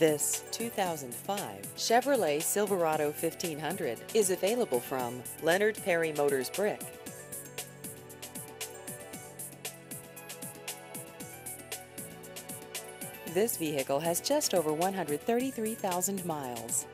This 2005 Chevrolet Silverado 1500 is available from Leonard Perry Motors Brick. This vehicle has just over 133,000 miles.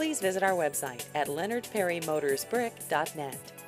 Please visit our website at leonardperrymotorsbrick.net.